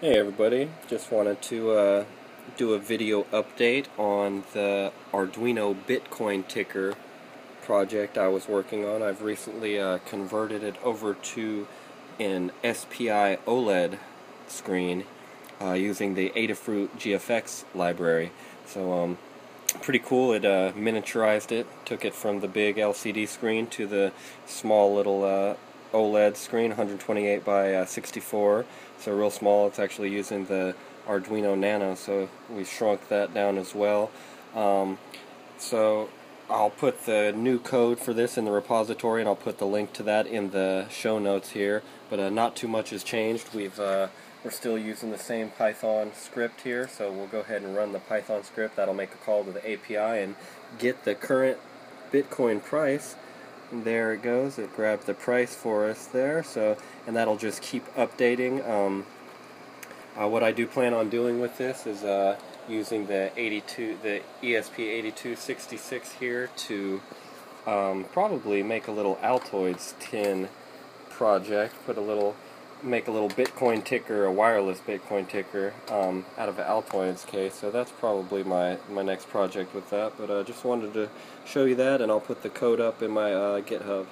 Hey everybody, just wanted to uh, do a video update on the Arduino Bitcoin ticker project I was working on. I've recently uh, converted it over to an SPI OLED screen uh, using the Adafruit GFX library. So um, pretty cool, it uh, miniaturized it, took it from the big LCD screen to the small little uh, OLED screen, 128 by uh, 64, so real small. It's actually using the Arduino Nano, so we shrunk that down as well. Um, so I'll put the new code for this in the repository, and I'll put the link to that in the show notes here. But uh, not too much has changed. We've uh, we're still using the same Python script here, so we'll go ahead and run the Python script. That'll make a call to the API and get the current Bitcoin price there it goes. It grabbed the price for us there so and that'll just keep updating. Um, uh, what I do plan on doing with this is uh, using the 82 the ESP8266 here to um, probably make a little Altoids tin project put a little make a little Bitcoin ticker, a wireless Bitcoin ticker um, out of Altoids case. So that's probably my, my next project with that. But I uh, just wanted to show you that, and I'll put the code up in my uh, GitHub.